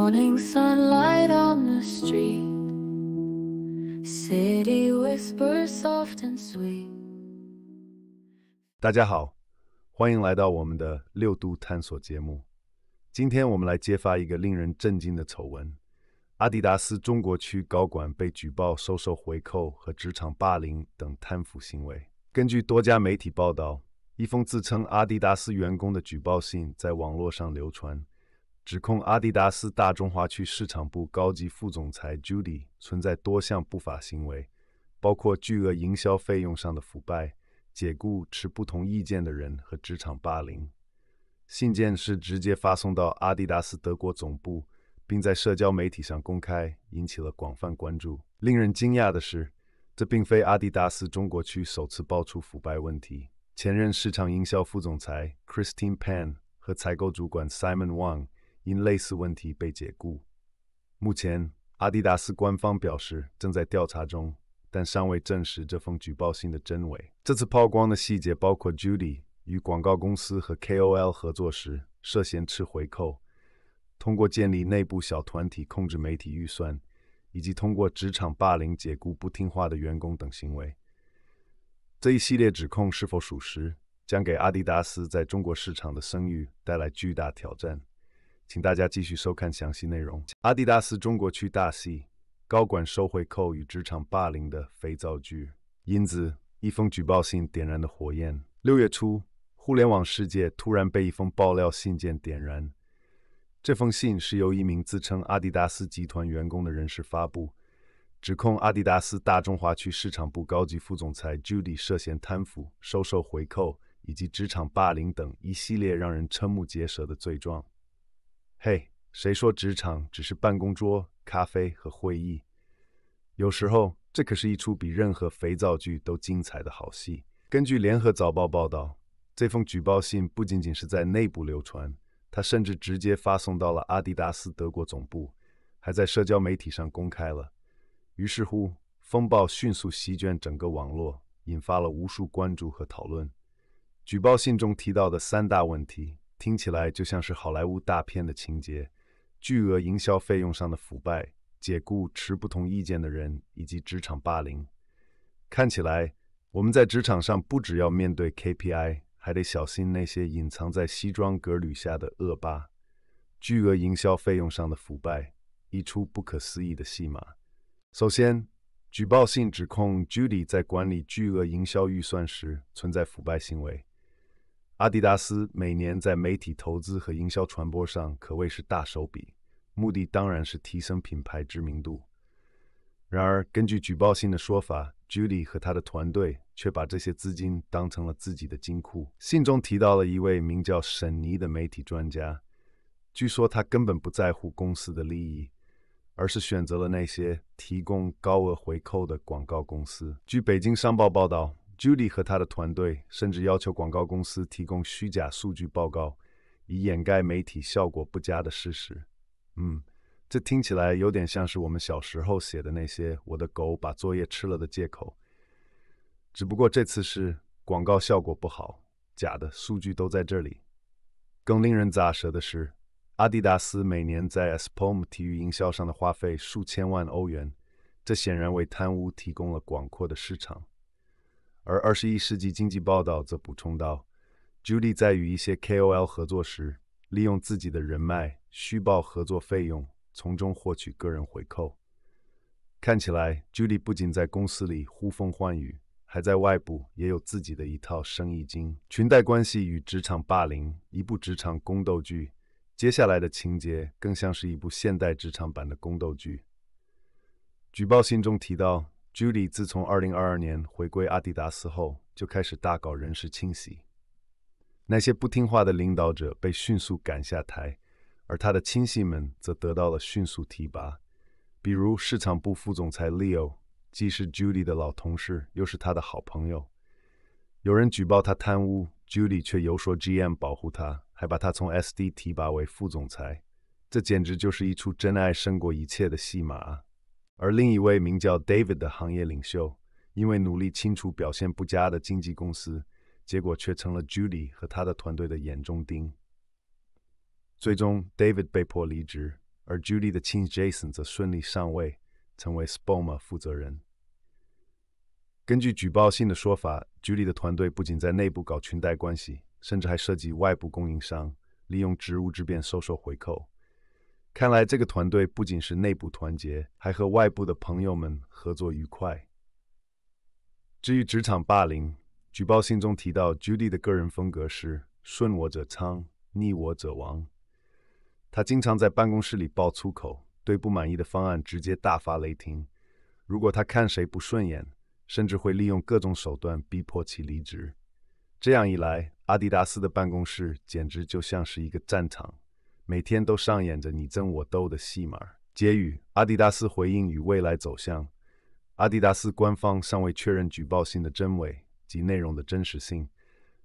Morning sunlight on the street. City whispers soft and sweet. 大家好，欢迎来到我们的六度探索节目。今天我们来揭发一个令人震惊的丑闻：阿迪达斯中国区高管被举报收受回扣和职场霸凌等贪腐行为。根据多家媒体报道，一封自称阿迪达斯员工的举报信在网络上流传，指控阿迪达斯大中华区市场部高级副总裁 Judy 存在多项不法行为，包括巨额营销费用上的腐败、解雇持不同意见的人和职场霸凌。信件是直接发送到阿迪达斯德国总部，并在社交媒体上公开，引起了广泛关注。令人惊讶的是，这并非阿迪达斯中国区首次爆出腐败问题。前任市场营销副总裁 Christine Pan 和采购主管 Simon Wang 因类似问题被解雇。目前，阿迪达斯官方表示正在调查中，但尚未证实这封举报信的真伪。这次曝光的细节包括 Judy 与广告公司和 KOL 合作时涉嫌吃回扣，通过建立内部小团体控制媒体预算，以及通过职场霸凌解雇不听话的员工等行为。这一系列指控是否属实，将给阿迪达斯在中国市场的声誉带来巨大挑战。请大家继续收看详细内容。阿迪达斯中国区大戏：高管收回扣与职场霸凌的肥皂剧。因此：一封举报信点燃的火焰。六月初，互联网世界突然被一封爆料信件点燃。这封信是由一名自称阿迪达斯集团员工的人士发布，指控阿迪达斯大中华区市场部高级副总裁 Judy 涉嫌贪腐、收受回扣以及职场霸凌等一系列让人瞠目结舌的罪状。嘿，谁说职场只是办公桌、咖啡和会议？有时候，这可是一出比任何肥皂剧都精彩的好戏。根据联合早报报道，这封举报信不仅仅是在内部流传，它甚至直接发送到了阿迪达斯德国总部，还在社交媒体上公开了。于是乎，风暴迅速席卷整个网络，引发了无数关注和讨论。举报信中提到的三大问题。听起来就像是好莱坞大片的情节：巨额营销费用上的腐败、解雇持不同意见的人以及职场霸凌。看起来，我们在职场上不只要面对 KPI，还得小心那些隐藏在西装革履下的恶霸。巨额营销费用上的腐败，一出不可思议的戏码。首先，举报信指控 Judy 在管理巨额营销预算时存在腐败行为。阿迪达斯每年在媒体投资和营销传播上可谓是大手笔，目的当然是提升品牌知名度。然而，根据举报信的说法，Judy 和他的团队却把这些资金当成了自己的金库。信中提到了一位名叫沈尼的媒体专家，据说他根本不在乎公司的利益，而是选择了那些提供高额回扣的广告公司。据北京商报报道。Judy 和他的团队甚至要求广告公司提供虚假数据报告，以掩盖媒体效果不佳的事实。嗯，这听起来有点像是我们小时候写的那些“我的狗把作业吃了”的借口。只不过这次是广告效果不好，假的数据都在这里。更令人咋舌的是，阿迪达斯每年在 Spom 体育营销上的花费数千万欧元，这显然为贪污提供了广阔的市场。而《二十一世纪经济报道》则补充道，Judy 在与一些 KOL 合作时，利用自己的人脉虚报合作费用，从中获取个人回扣。看起来，Judy 不仅在公司里呼风唤雨，还在外部也有自己的一套生意经。裙带关系与职场霸凌，一部职场宫斗剧。接下来的情节更像是一部现代职场版的宫斗剧。举报信中提到。Judy 自从2022年回归阿迪达斯后，就开始大搞人事清洗。那些不听话的领导者被迅速赶下台，而他的亲信们则得到了迅速提拔。比如市场部副总裁 Leo，既是 Judy 的老同事，又是他的好朋友。有人举报他贪污，Judy 却游说 GM 保护他，还把他从 SD 提拔为副总裁。这简直就是一出真爱胜过一切的戏码。而另一位名叫 David 的行业领袖，因为努力清除表现不佳的经纪公司，结果却成了 Judy 和他的团队的眼中钉。最终，David 被迫离职，而 Judy 的亲 Jason 则顺利上位，成为 Spoma 负责人。根据举报信的说法，Judy 的团队不仅在内部搞裙带关系，甚至还涉及外部供应商，利用职务之便收受回扣。看来这个团队不仅是内部团结，还和外部的朋友们合作愉快。至于职场霸凌，举报信中提到，Judy 的个人风格是“顺我者昌，逆我者亡”。他经常在办公室里爆粗口，对不满意的方案直接大发雷霆。如果他看谁不顺眼，甚至会利用各种手段逼迫其离职。这样一来，阿迪达斯的办公室简直就像是一个战场，每天都上演着你争我斗的戏码。结语：阿迪达斯回应与未来走向。阿迪达斯官方尚未确认举报信的真伪及内容的真实性，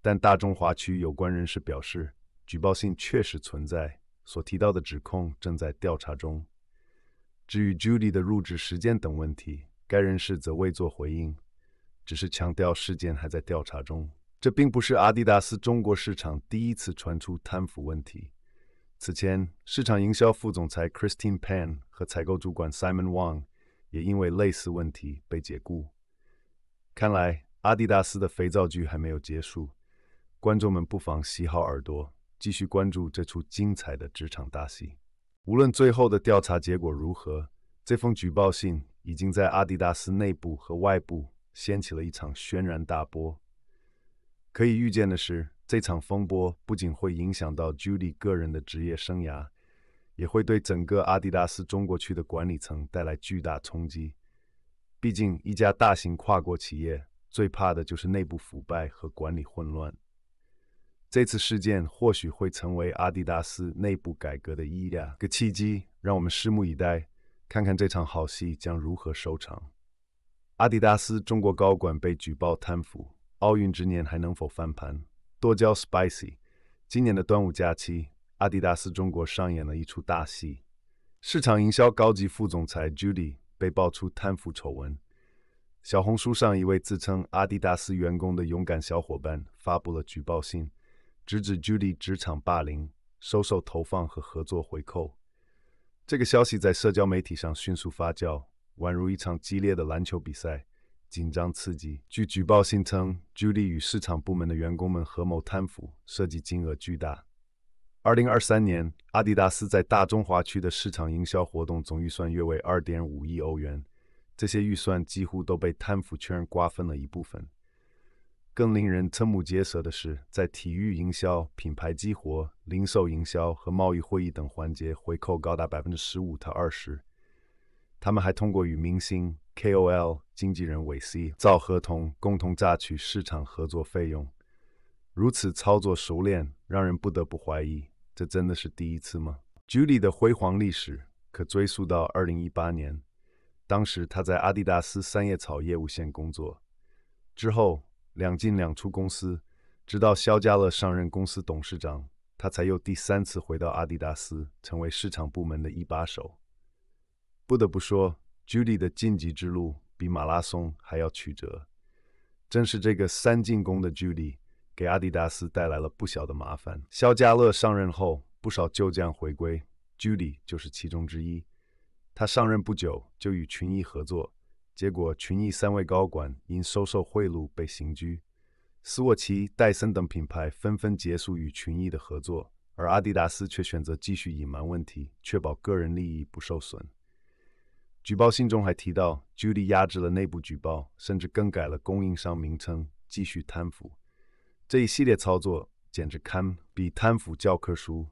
但大中华区有关人士表示，举报信确实存在，所提到的指控正在调查中。至于 Judy 的入职时间等问题，该人士则未作回应，只是强调事件还在调查中。这并不是阿迪达斯中国市场第一次传出贪腐问题，此前市场营销副总裁 Christine Pan 和采购主管 Simon Wang。也因为类似问题被解雇。看来阿迪达斯的肥皂剧还没有结束，观众们不妨洗好耳朵，继续关注这出精彩的职场大戏。无论最后的调查结果如何，这封举报信已经在阿迪达斯内部和外部掀起了一场轩然大波。可以预见的是，这场风波不仅会影响到 Judy 个人的职业生涯。也会对整个阿迪达斯中国区的管理层带来巨大冲击。毕竟，一家大型跨国企业最怕的就是内部腐败和管理混乱。这次事件或许会成为阿迪达斯内部改革的一两个契机，让我们拭目以待，看看这场好戏将如何收场。阿迪达斯中国高管被举报贪腐，奥运之年还能否翻盘？多焦 spicy！今年的端午假期。阿迪达斯中国上演了一出大戏，市场营销高级副总裁 Judy 被爆出贪腐丑闻。小红书上一位自称阿迪达斯员工的勇敢小伙伴发布了举报信，直指 Judy 职场霸凌、收受投放和合作回扣。这个消息在社交媒体上迅速发酵，宛如一场激烈的篮球比赛，紧张刺激。据举报信称，Judy 与市场部门的员工们合谋贪腐，涉及金额巨大。二零二三年，阿迪达斯在大中华区的市场营销活动总预算约为二点五亿欧元，这些预算几乎都被贪腐圈瓜分了一部分。更令人瞠目结舌的是，在体育营销、品牌激活、零售营销和贸易会议等环节，回扣高达百分之十五到二十。他们还通过与明星、KOL、经纪人韦 C 造合同，共同榨取市场合作费用。如此操作熟练，让人不得不怀疑。这真的是第一次吗？Judy 的辉煌历史可追溯到二零一八年，当时他在阿迪达斯三叶草业务线工作，之后两进两出公司，直到肖家乐上任公司董事长，他才又第三次回到阿迪达斯，成为市场部门的一把手。不得不说，Judy 的晋级之路比马拉松还要曲折。正是这个三进宫的 Judy。给阿迪达斯带来了不小的麻烦。肖家乐上任后，不少旧将回归，Judy 就是其中之一。他上任不久就与群益合作，结果群益三位高管因收受贿赂被刑拘，斯沃琪、戴森等品牌纷纷结束与群益的合作，而阿迪达斯却选择继续隐瞒问题，确保个人利益不受损。举报信中还提到，Judy 压制了内部举报，甚至更改了供应商名称，继续贪腐。这一系列操作简直堪比贪腐教科书。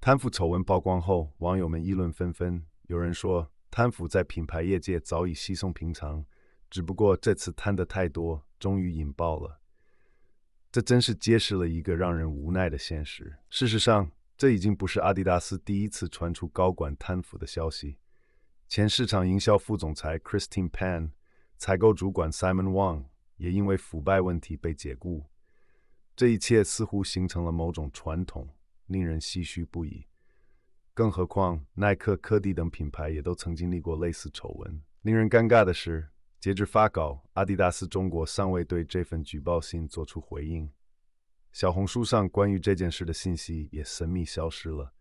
贪腐丑闻曝光后，网友们议论纷纷。有人说，贪腐在品牌业界早已稀松平常，只不过这次贪得太多，终于引爆了。这真是揭示了一个让人无奈的现实。事实上，这已经不是阿迪达斯第一次传出高管贪腐的消息。前市场营销副总裁 Christine Pan、采购主管 Simon Wang 也因为腐败问题被解雇。这一切似乎形成了某种传统，令人唏嘘不已。更何况，耐克、科迪等品牌也都曾经历过类似丑闻。令人尴尬的是，截至发稿，阿迪达斯中国尚未对这份举报信作出回应。小红书上关于这件事的信息也神秘消失了，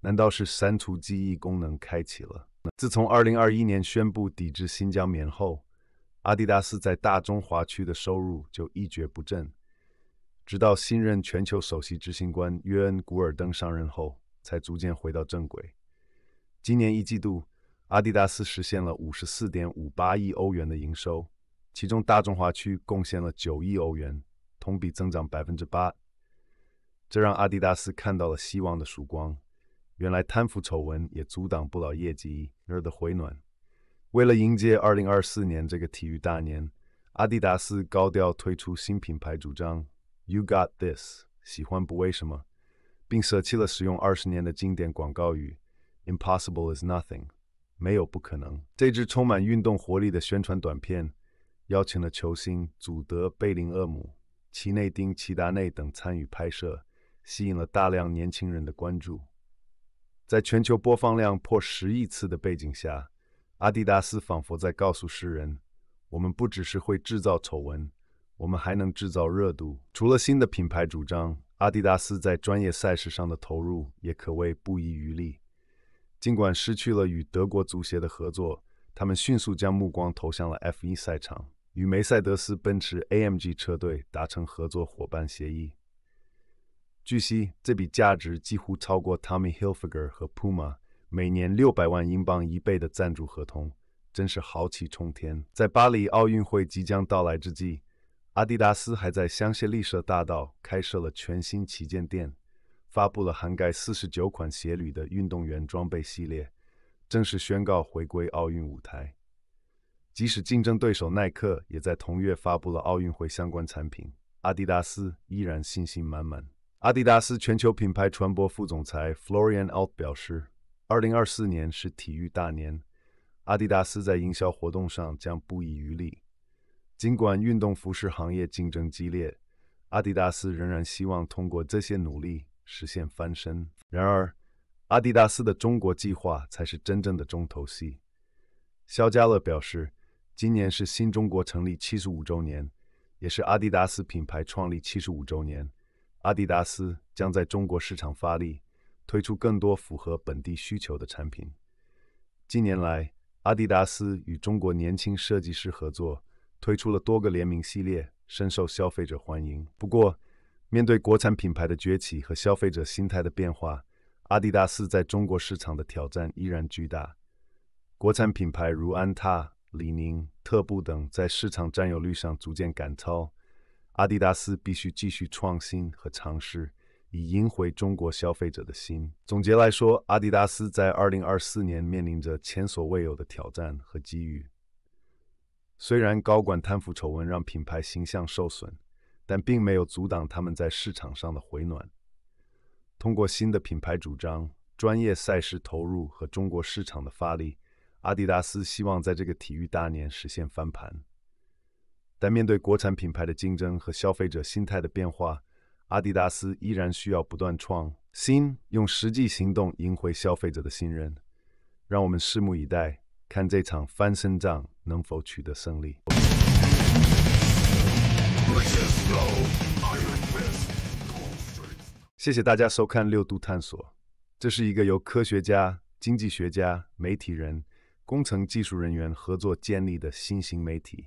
难道是删除记忆功能开启了？自从2021年宣布抵制新疆棉后，阿迪达斯在大中华区的收入就一蹶不振，直到新任全球首席执行官约恩·古尔登上任后，才逐渐回到正轨。今年一季度，阿迪达斯实现了54.58亿欧元的营收，其中大中华区贡献了9亿欧元，同比增长8%。这让阿迪达斯看到了希望的曙光。原来贪腐丑闻也阻挡不了业绩的回暖。为了迎接2024年这个体育大年，阿迪达斯高调推出新品牌主张 “You got this”，喜欢不为什么，并舍弃了使用二十年的经典广告语 “Impossible is nothing”，没有不可能。这支充满运动活力的宣传短片，邀请了球星祖德·贝林厄姆、齐内丁·齐达内等参与拍摄，吸引了大量年轻人的关注。在全球播放量破十亿次的背景下，阿迪达斯仿佛在告诉世人：我们不只是会制造丑闻，我们还能制造热度。除了新的品牌主张，阿迪达斯在专业赛事上的投入也可谓不遗余力。尽管失去了与德国足协的合作，他们迅速将目光投向了 F1 赛场，与梅赛德斯奔驰 AMG 车队达成合作伙伴协议。据悉，这笔价值几乎超过 Tommy Hilfiger 和 Puma 每年六百万英镑一倍的赞助合同，真是豪气冲天。在巴黎奥运会即将到来之际，阿迪达斯还在香榭丽舍大道开设了全新旗舰店，发布了涵盖四十九款鞋履的运动员装备系列，正式宣告回归奥运舞台。即使竞争对手耐克也在同月发布了奥运会相关产品，阿迪达斯依然信心满满。阿迪达斯全球品牌传播副总裁 Florian Alt 表示：“2024 年是体育大年，阿迪达斯在营销活动上将不遗余力。尽管运动服饰行业竞争激烈，阿迪达斯仍然希望通过这些努力实现翻身。然而，阿迪达斯的中国计划才是真正的重头戏。”肖家乐表示：“今年是新中国成立75周年，也是阿迪达斯品牌创立75周年。”阿迪达斯将在中国市场发力，推出更多符合本地需求的产品。近年来，阿迪达斯与中国年轻设计师合作，推出了多个联名系列，深受消费者欢迎。不过，面对国产品牌的崛起和消费者心态的变化，阿迪达斯在中国市场的挑战依然巨大。国产品牌如安踏、李宁、特步等，在市场占有率上逐渐赶超。阿迪达斯必须继续创新和尝试，以赢回中国消费者的心。总结来说，阿迪达斯在2024年面临着前所未有的挑战和机遇。虽然高管贪腐丑闻让品牌形象受损，但并没有阻挡他们在市场上的回暖。通过新的品牌主张、专业赛事投入和中国市场的发力，阿迪达斯希望在这个体育大年实现翻盘。但面对国产品牌的竞争和消费者心态的变化，阿迪达斯依然需要不断创新，用实际行动赢回消费者的信任。让我们拭目以待，看这场翻身仗能否取得胜利。谢谢大家收看六度探索，这是一个由科学家、经济学家、媒体人、工程技术人员合作建立的新型媒体。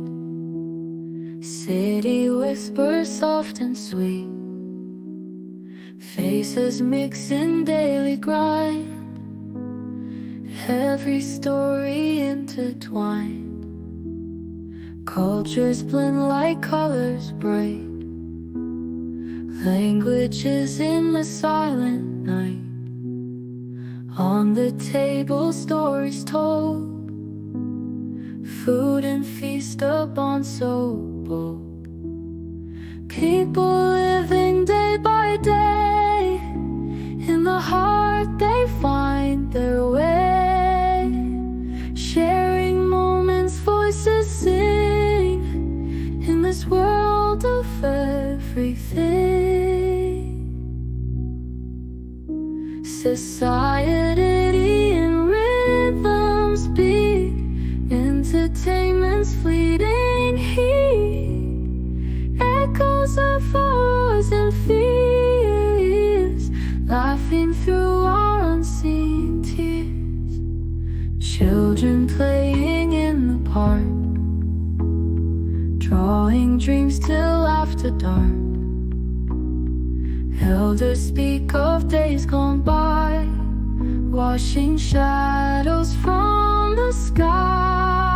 City whispers soft and sweet. Faces mix in daily grind. Every story intertwined. Cultures blend like colors bright. Languages in the silent night. On the table, stories told. Food and feast upon so people. People living day by day, in the heart they find their way. dreams till after dark. Elders speak of days gone by Washing shadows from the sky.